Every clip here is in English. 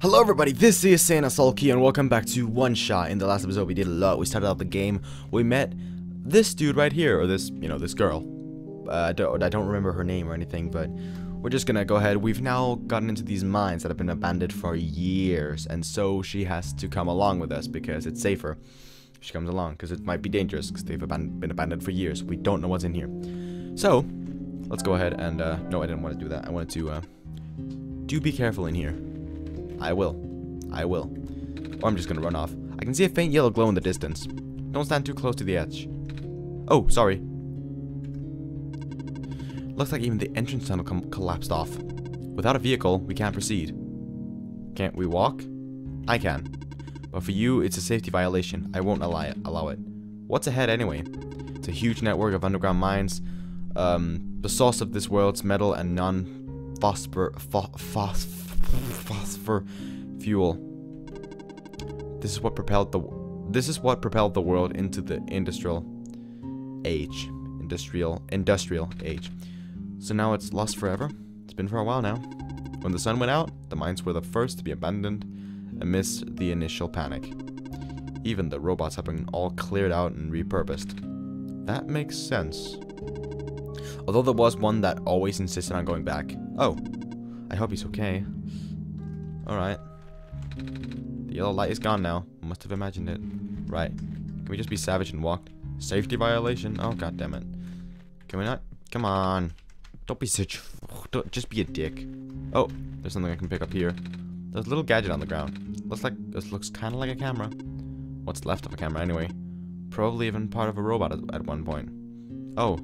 Hello everybody, this is Sander Sawlky and welcome back to One Shot. In the last episode we did a lot. We started out the game, we met this dude right here, or this, you know, this girl. Uh, I, don't, I don't remember her name or anything, but we're just gonna go ahead. We've now gotten into these mines that have been abandoned for years, and so she has to come along with us because it's safer. She comes along, because it might be dangerous, because they've aban been abandoned for years. We don't know what's in here. So, let's go ahead and, uh, no, I didn't want to do that. I wanted to, uh, do be careful in here. I will. I will. Or I'm just gonna run off. I can see a faint yellow glow in the distance. Don't stand too close to the edge. Oh, sorry. Looks like even the entrance tunnel collapsed off. Without a vehicle, we can't proceed. Can't we walk? I can. But for you, it's a safety violation. I won't allow it. Allow it. What's ahead anyway? It's a huge network of underground mines. Um, the source of this world's metal and non-phosphor... Phos phosphor fuel. This is what propelled the this is what propelled the world into the industrial age. Industrial industrial age. So now it's lost forever. It's been for a while now. When the sun went out, the mines were the first to be abandoned amidst the initial panic. Even the robots have been all cleared out and repurposed. That makes sense. Although there was one that always insisted on going back. Oh, I hope he's okay. Alright. The yellow light is gone now. Must have imagined it. Right. Can we just be savage and walk? Safety violation? Oh, god damn it. Can we not? Come on. Don't be such... Don't, just be a dick. Oh, there's something I can pick up here. There's a little gadget on the ground. Looks like... This looks kind of like a camera. What's left of a camera anyway? Probably even part of a robot at, at one point. Oh.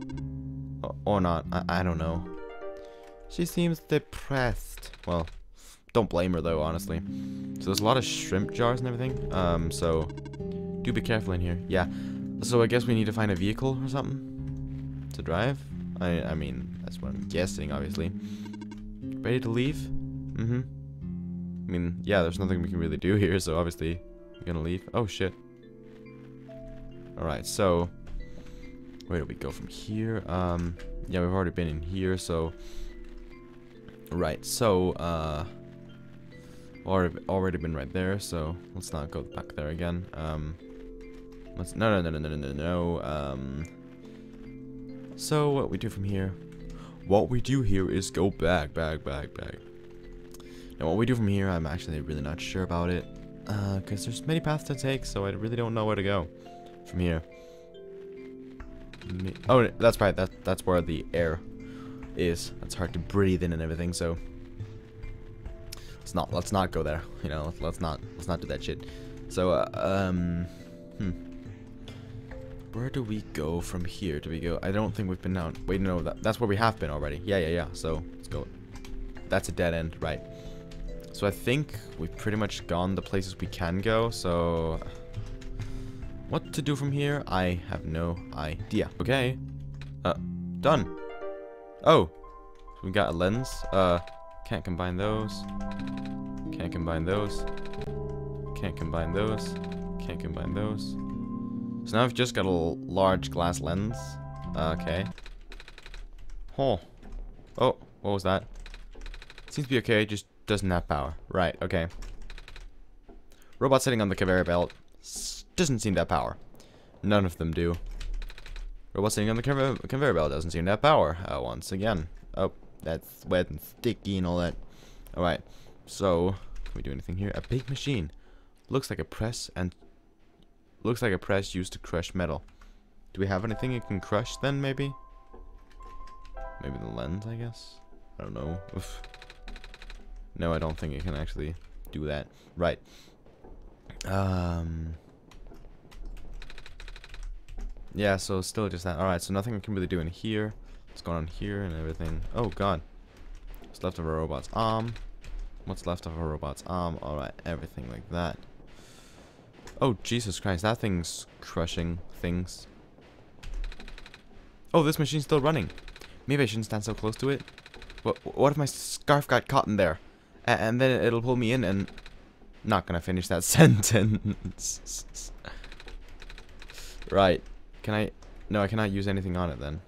Or, not. I, I don't know. She seems depressed. Well, don't blame her though, honestly. So there's a lot of shrimp jars and everything. Um, so do be careful in here. Yeah. So I guess we need to find a vehicle or something to drive. I I mean that's what I'm guessing, obviously. Ready to leave? Mm-hmm. I mean, yeah, there's nothing we can really do here, so obviously we're gonna leave. Oh shit. Alright, so where do we go from here? Um yeah, we've already been in here, so Right, so uh already already been right there, so let's not go back there again. Um, let's no no no no no no no. Um, so what we do from here? What we do here is go back, back, back, back. Now what we do from here, I'm actually really not sure about it, uh, because there's many paths to take, so I really don't know where to go from here. Oh, that's right. That that's where the air is. That's hard to breathe in and everything. So let's not let's not go there. You know, let's, let's not let's not do that shit. So uh, um, hmm. Where do we go from here? Do we go? I don't think we've been down. Wait, no, that, that's where we have been already. Yeah, yeah, yeah. So let's go. That's a dead end, right? So I think we've pretty much gone the places we can go. So what to do from here? I have no idea. Okay. Uh, done. Oh, we got a lens. Uh, can't combine those. Can't combine those. Can't combine those. Can't combine those. So now I've just got a large glass lens. Okay. Oh. Oh, what was that? Seems to be okay, just doesn't have power. Right, okay. Robot sitting on the conveyor belt doesn't seem to have power. None of them do. Robot sitting on the conveyor, belt doesn't seem to have power. Uh, once again. Oh, that's wet and sticky and all that. Alright, so, can we do anything here? A big machine. Looks like a press and... Looks like a press used to crush metal. Do we have anything it can crush then, maybe? Maybe the lens, I guess? I don't know. Oof. No, I don't think it can actually do that. Right. Um... Yeah, so still just that. Alright, so nothing we can really do in here. What's going on here and everything? Oh god. What's left of a robot's arm? What's left of a robot's um, arm? Alright, everything like that. Oh, Jesus Christ, that thing's crushing things. Oh, this machine's still running. Maybe I shouldn't stand so close to it. What, what if my scarf got caught in there? A and then it'll pull me in and... Not gonna finish that sentence. right. Can I... No, I cannot use anything on it then.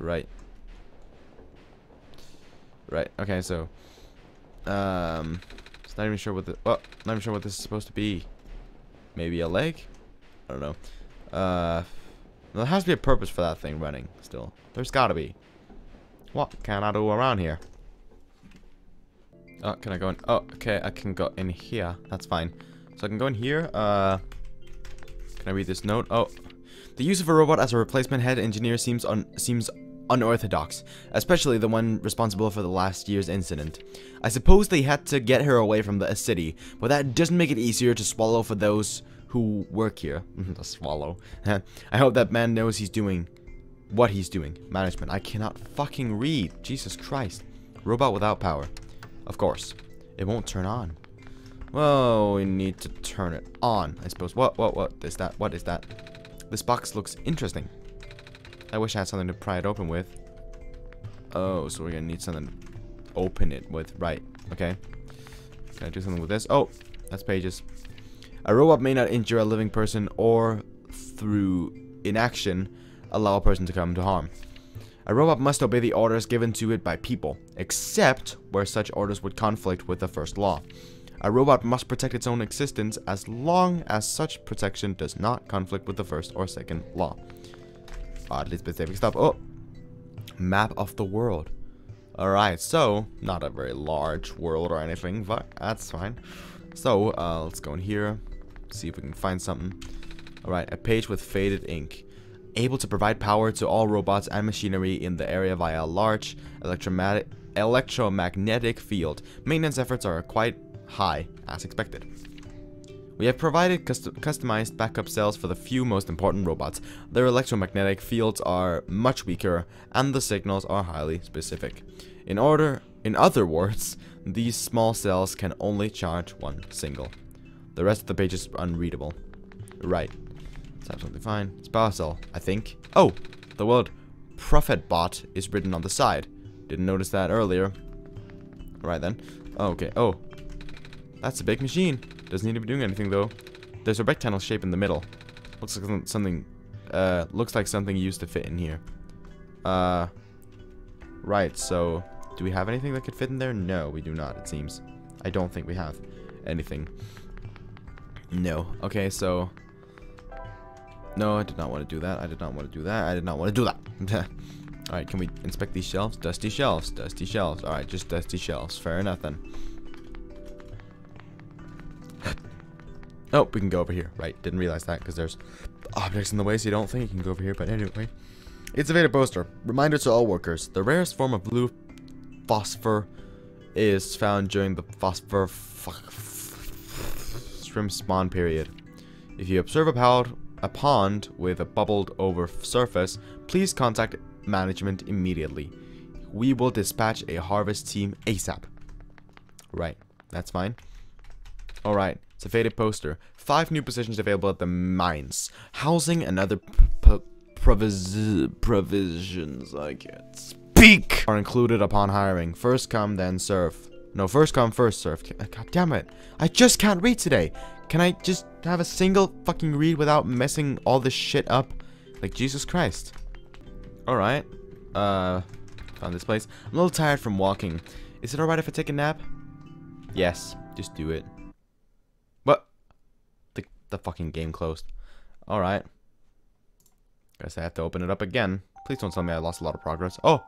Right. Right, okay, so... Um... So Not even sure what the. Oh, not even sure what this is supposed to be. Maybe a leg? I don't know. Uh, there has to be a purpose for that thing running. Still, there's got to be. What can I do around here? Oh, can I go in? Oh, okay, I can go in here. That's fine. So I can go in here. Uh, can I read this note? Oh, the use of a robot as a replacement head engineer seems un seems unorthodox, especially the one responsible for the last year's incident. I suppose they had to get her away from the city, but that doesn't make it easier to swallow for those who work here. swallow. I hope that man knows he's doing what he's doing. Management. I cannot fucking read. Jesus Christ. Robot without power. Of course. It won't turn on. Well, we need to turn it on, I suppose. What, what, what is that? What is that? This box looks interesting. I wish I had something to pry it open with. Oh, so we're gonna need something to open it with. Right, okay. Can I do something with this? Oh, that's pages. A robot may not injure a living person or, through inaction, allow a person to come to harm. A robot must obey the orders given to it by people, except where such orders would conflict with the first law. A robot must protect its own existence as long as such protection does not conflict with the first or second law oddly specific stuff. Oh, map of the world. Alright, so, not a very large world or anything, but that's fine. So, uh, let's go in here, see if we can find something. Alright, a page with faded ink. Able to provide power to all robots and machinery in the area via a large electromagnetic field. Maintenance efforts are quite high, as expected. We have provided custom customized backup cells for the few most important robots. Their electromagnetic fields are much weaker, and the signals are highly specific. In order, in other words, these small cells can only charge one single. The rest of the page is unreadable. Right. It's absolutely fine. It's power cell, I think. Oh! The word Prophet Bot is written on the side. Didn't notice that earlier. Right then. Okay. Oh. That's a big machine. Doesn't need to be doing anything though. There's a rectangle shape in the middle. Looks like something, uh, looks like something used to fit in here. Uh, right, so, do we have anything that could fit in there? No, we do not, it seems. I don't think we have anything. No. Okay, so, no, I did not want to do that. I did not want to do that. I did not want to do that. Alright, can we inspect these shelves? Dusty shelves, dusty shelves. Alright, just dusty shelves. Fair enough then. Oh, we can go over here. Right, didn't realize that because there's objects in the way, so you don't think you can go over here. But anyway, it's a Veda poster. Reminder to all workers: the rarest form of blue phosphor is found during the phosphor shrimp spawn period. If you observe a pond, a pond with a bubbled over surface, please contact management immediately. We will dispatch a harvest team ASAP. Right, that's fine. Alright, it's a faded poster. Five new positions available at the mines. Housing and other provis provisions, I can't speak, are included upon hiring. First come, then serve. No, first come, first serve. God damn it. I just can't read today. Can I just have a single fucking read without messing all this shit up? Like, Jesus Christ. Alright. Uh, found this place. I'm a little tired from walking. Is it alright if I take a nap? Yes, just do it. The fucking game closed. Alright. Guess I have to open it up again. Please don't tell me I lost a lot of progress. Oh!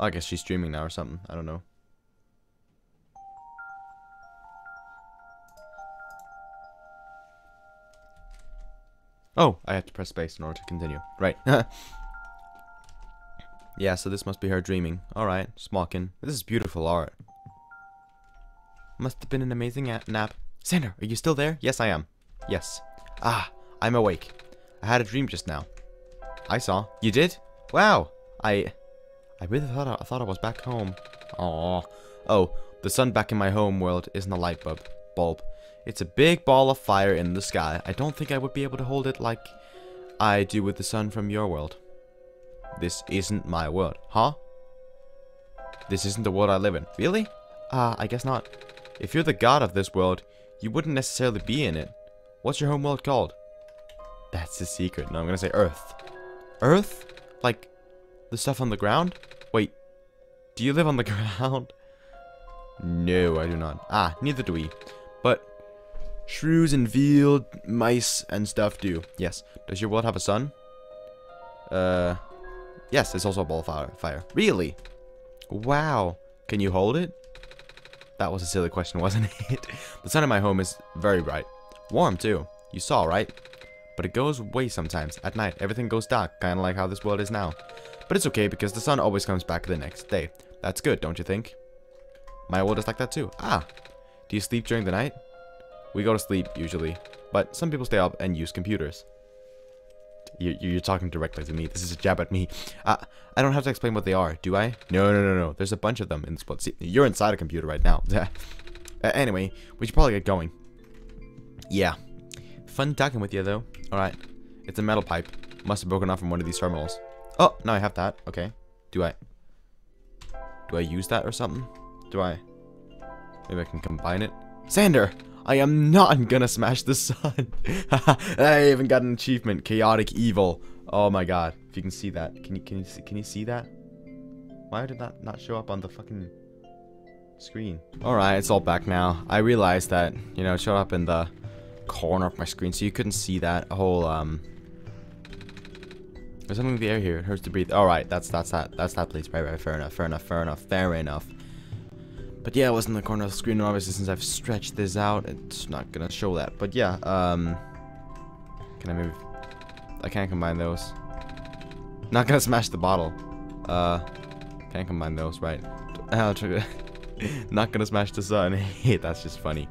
I guess she's streaming now or something. I don't know. Oh, I have to press space in order to continue. Right. yeah, so this must be her dreaming. Alright, Smallkin. This is beautiful art. Must have been an amazing nap. Sander, are you still there? Yes, I am. Yes. Ah, I'm awake. I had a dream just now. I saw. You did? Wow. I... I really thought I, I thought I was back home. Aww. Oh, the sun back in my home world isn't a light bulb. Bulb. It's a big ball of fire in the sky. I don't think I would be able to hold it like I do with the sun from your world. This isn't my world. Huh? This isn't the world I live in. Really? Ah, uh, I guess not. If you're the god of this world, you wouldn't necessarily be in it. What's your homeworld called? That's the secret. No, I'm gonna say Earth. Earth? Like, the stuff on the ground? Wait, do you live on the ground? No, I do not. Ah, neither do we. But shrews and field mice and stuff do. Yes. Does your world have a sun? Uh, yes, it's also a ball of fire. Really? Wow. Can you hold it? That was a silly question, wasn't it? the sun in my home is very bright. Warm, too. You saw, right? But it goes away sometimes. At night, everything goes dark, kind of like how this world is now. But it's okay, because the sun always comes back the next day. That's good, don't you think? My world is like that too. Ah, do you sleep during the night? We go to sleep, usually. But some people stay up and use computers. You, you're talking directly to me. This is a jab at me. Uh, I don't have to explain what they are, do I? No, no, no, no. There's a bunch of them in this world. You're inside a computer right now. uh, anyway, we should probably get going. Yeah. Fun talking with you, though. Alright. It's a metal pipe. Must have broken off from one of these terminals. Oh, now I have that. Okay. Do I... Do I use that or something? Do I... Maybe I can combine it? Sander! I am not gonna smash the sun! I even got an achievement. Chaotic Evil. Oh my god. If you can see that. Can you can you see, can you see that? Why did that not show up on the fucking screen? Alright, it's all back now. I realized that, you know, it showed up in the corner of my screen, so you couldn't see that whole, um... There's something in the air here. It hurts to breathe. Alright, that's that's that. That's that place. Right, right, fair enough, fair enough, fair enough, fair enough. But yeah, it was in the corner of the screen, and obviously since I've stretched this out, it's not gonna show that. But yeah, um... Can I move? I can't combine those. Not gonna smash the bottle. Uh, can't combine those, right? not gonna smash the sun. hey, that's just funny.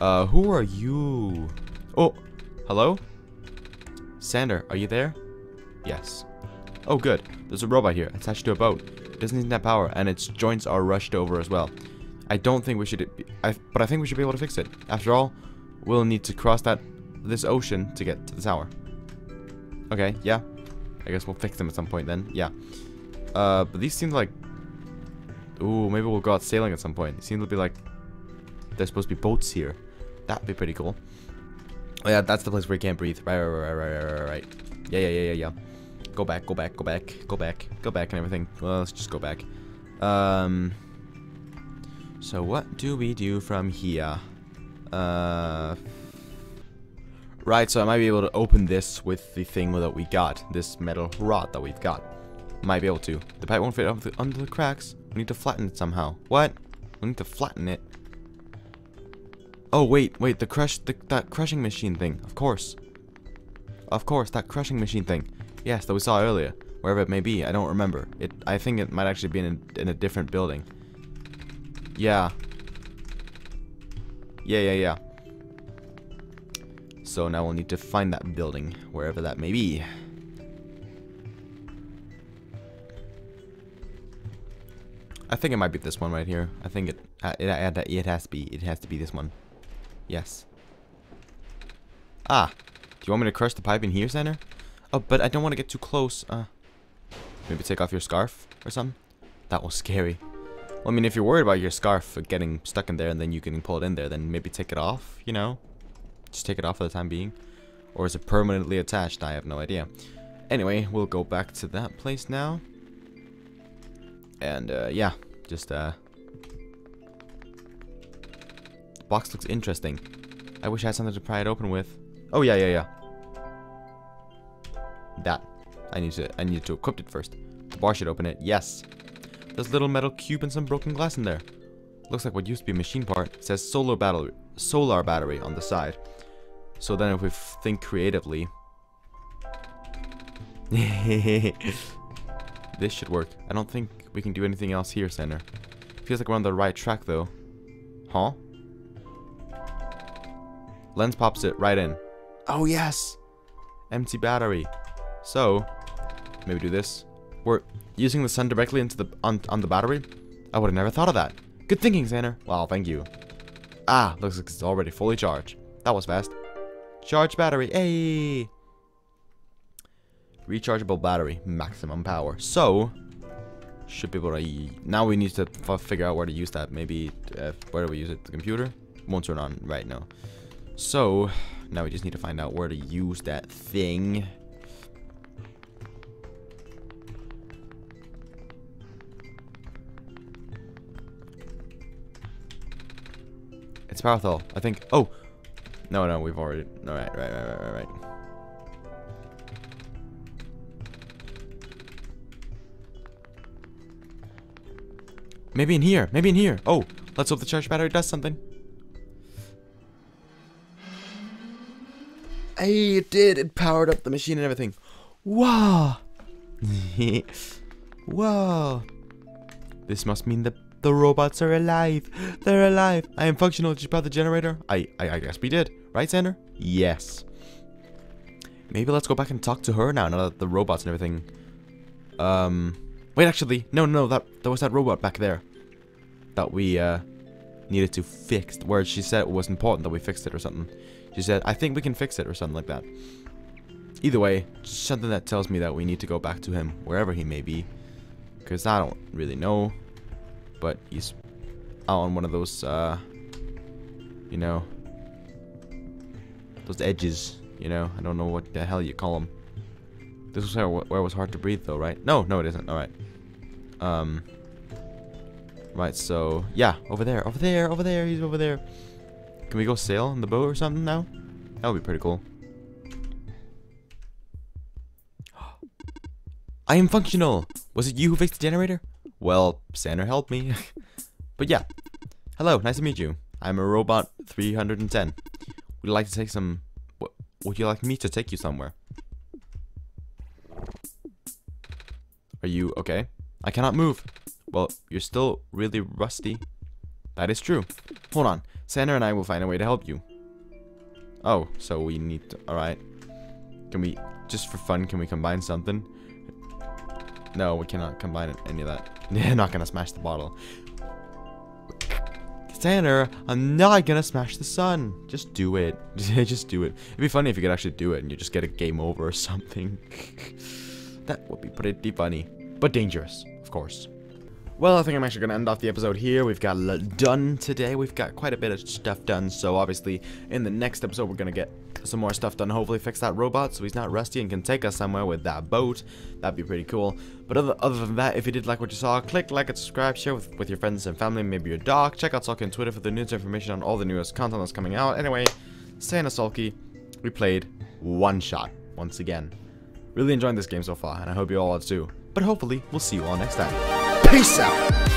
Uh, who are you? Oh, hello? Sander, are you there? Yes. Oh, good. There's a robot here, attached to a boat. It doesn't need that power, and its joints are rushed over as well. I don't think we should... I, but I think we should be able to fix it. After all, we'll need to cross that this ocean to get to the tower. Okay, yeah. I guess we'll fix them at some point then. Yeah. Uh, but these seem like... Ooh, maybe we'll go out sailing at some point. They seem to be like... There's supposed to be boats here. That'd be pretty cool. Oh yeah, that's the place where you can't breathe. Right, right, right, right, right, right. Yeah, yeah, yeah, yeah, yeah. Go back, go back, go back, go back, go back and everything. Well, let's just go back. Um... So what do we do from here? Uh... Right, so I might be able to open this with the thing that we got. This metal rod that we've got. Might be able to. The pipe won't fit under the, under the cracks. We need to flatten it somehow. What? We need to flatten it. Oh, wait, wait, the crush, the, that crushing machine thing. Of course. Of course, that crushing machine thing. Yes, that we saw earlier. Wherever it may be, I don't remember. It. I think it might actually be in a, in a different building. Yeah. Yeah, yeah, yeah. So now we'll need to find that building, wherever that may be. I think it might be this one right here. I think it uh, it, it, it has to be. It has to be this one. Yes. Ah. Do you want me to crush the pipe in here, Sander? Oh, but I don't want to get too close. Uh, maybe take off your scarf or something? That was scary. Well, I mean, if you're worried about your scarf getting stuck in there and then you can pull it in there, then maybe take it off, you know? Just take it off for the time being. Or is it permanently attached? I have no idea. Anyway, we'll go back to that place now. And, uh, yeah. Just, uh... The box looks interesting. I wish I had something to pry it open with. Oh, yeah, yeah, yeah. That. I need to, I need to equip it first. The bar should open it. Yes. There's a little metal cube and some broken glass in there. Looks like what used to be a machine part. It says solar battery, solar battery on the side. So then if we think creatively... this should work. I don't think we can do anything else here, Sander. Feels like we're on the right track, though. Huh? Lens pops it right in. Oh, yes! Empty battery. So, maybe do this. We're using the sun directly into the on, on the battery? I would have never thought of that. Good thinking, Sander. Wow, thank you. Ah, looks like it's already fully charged. That was fast. Charge battery. Hey! Rechargeable battery. Maximum power. So, should be able to... Now we need to figure out where to use that. Maybe, uh, where do we use it? The computer? Won't turn on right now. So, now we just need to find out where to use that thing. It's Parathol, I think. Oh! No, no, we've already... Alright, right, right, right, right, right. Maybe in here. Maybe in here. Oh, let's hope the charge battery does something. Hey, it did. It powered up the machine and everything. Wow. Whoa. This must mean that the robots are alive. They're alive. I am functional. Did you power the generator? I, I, I guess we did. Right, Sander? Yes. Maybe let's go back and talk to her now, now that the robots and everything. Um, wait, actually, no, no, that there was that robot back there that we uh, needed to fix. Where she said it was important that we fixed it or something. She said, I think we can fix it or something like that. Either way, something that tells me that we need to go back to him, wherever he may be. Because I don't really know. But he's out on one of those, uh, you know, those edges, you know. I don't know what the hell you call them. This was where, where it was hard to breathe, though, right? No, no, it isn't. All right. Um. Right. So yeah, over there, over there, over there. He's over there. Can we go sail on the boat or something now? That would be pretty cool. I am functional. Was it you who fixed the generator? Well, Sander helped me. but yeah. Hello, nice to meet you. I'm a robot 310. Would you like to take some... Would you like me to take you somewhere? Are you okay? I cannot move. Well, you're still really rusty. That is true. Hold on. Sander and I will find a way to help you. Oh, so we need to... Alright. Can we... Just for fun, can we combine something? No, we cannot combine any of that. Yeah, not gonna smash the bottle. Sander, I'm not gonna smash the sun. Just do it. just do it. It'd be funny if you could actually do it and you just get a game over or something. that would be pretty funny. But dangerous, of course. Well, I think I'm actually going to end off the episode here. We've got done today. We've got quite a bit of stuff done. So obviously, in the next episode, we're going to get some more stuff done. Hopefully fix that robot so he's not rusty and can take us somewhere with that boat. That'd be pretty cool. But other, other than that, if you did like what you saw, click like and subscribe, share with, with your friends and family, maybe your dog. Check out Sawlky on Twitter for the news information on all the newest content that's coming out. Anyway, Sander Sawlky, we played one shot once again. Really enjoying this game so far, and I hope you all are too. But hopefully, we'll see you all next time. Peace out.